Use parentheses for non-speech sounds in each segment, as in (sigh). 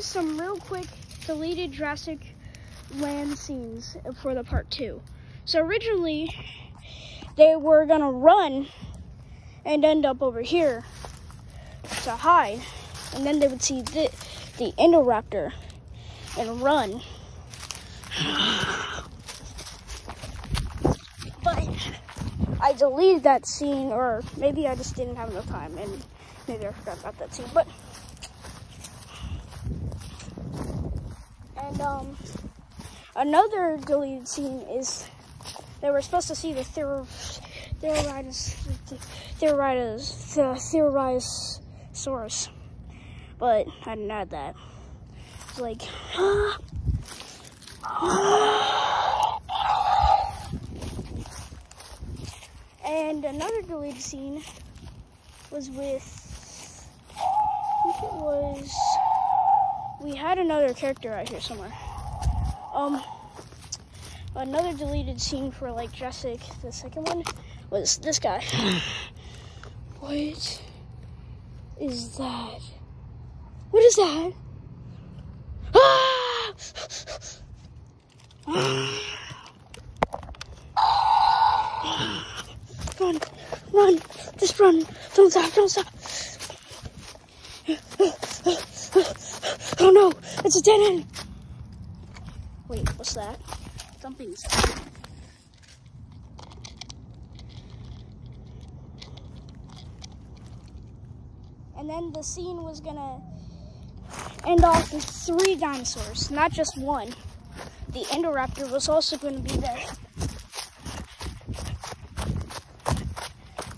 some real quick deleted Jurassic Land scenes for the part two. So originally, they were gonna run and end up over here to hide, and then they would see the the Indoraptor and run. But I deleted that scene, or maybe I just didn't have enough time, and maybe I forgot about that scene. But and um, another deleted scene is they were supposed to see the Thero, Theoridus, Theoridus, the Theoridosaurus, but I didn't add that. It's like. (gasps) And another deleted scene was with, I think it was, we had another character right here somewhere. Um, another deleted scene for like Jurassic, the second one, was this guy. (sighs) what is that? What is that? Ah! (sighs) Run, run, just run. Don't stop, don't stop. Oh no, it's a dead end. Wait, what's that? Something's. And then the scene was gonna end off with three dinosaurs, not just one. The Indoraptor was also going to be there.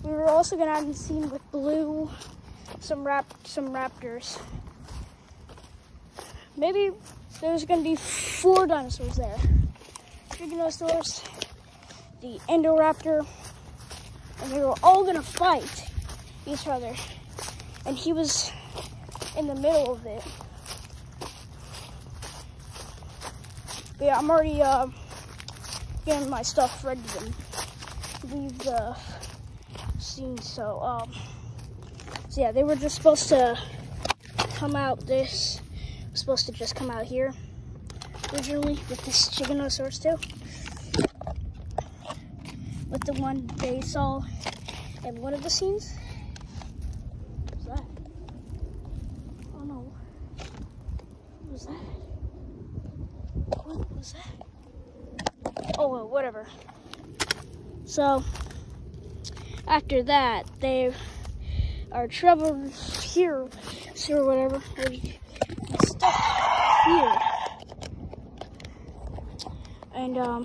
We were also gonna have a scene with Blue, some rap, some raptors. Maybe there's gonna be four dinosaurs there. Giganosaurus, the Indoraptor, and they were all gonna fight each other. And he was in the middle of it. But yeah, I'm already uh, getting my stuff ready to leave the scene. So, um, so yeah, they were just supposed to come out this, supposed to just come out here originally with this Giganosaurus too. With the one they saw in one of the scenes. What was that? Oh no. What was that? What was that? Oh, well, whatever. So, after that, they are traveling here, or whatever, stuff here. And, um,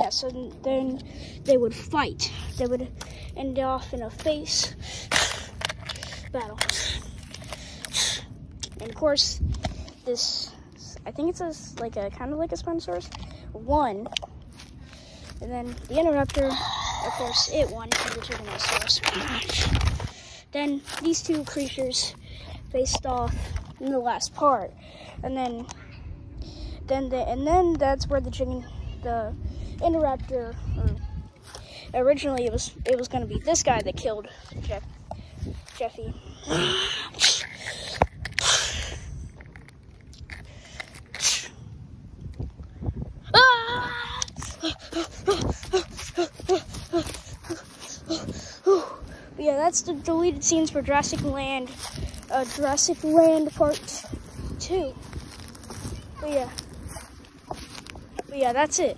yeah, so then they would fight. They would end off in a face battle. And of course, this, I think it's a, like a, kind of like a Spinosaurus, one. And then the Indoraptor of course, it won the Then these two creatures faced off in the last part, and then, then the, and then that's where the chicken, the or originally it was it was going to be this guy that killed Jeff, Jeffy. (sighs) (laughs) that's the deleted scenes for Jurassic Land, uh, Jurassic Land Part 2. But yeah. But yeah, that's it.